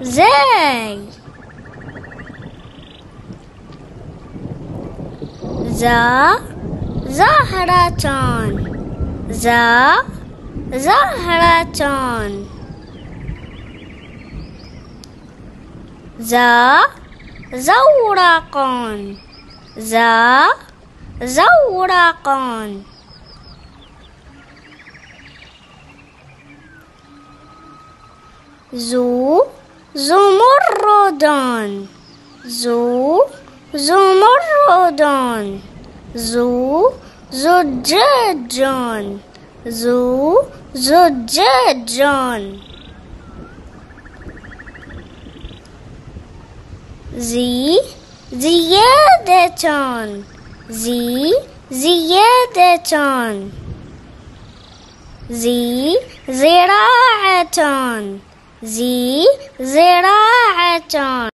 زي زا زهرة زا زهرة زا زورق زا زورق زو زمردان زو زمردان زو زجاجان زو زجاجان زی زیادتان زی زیادتان زی زراعتان. زي زراعة.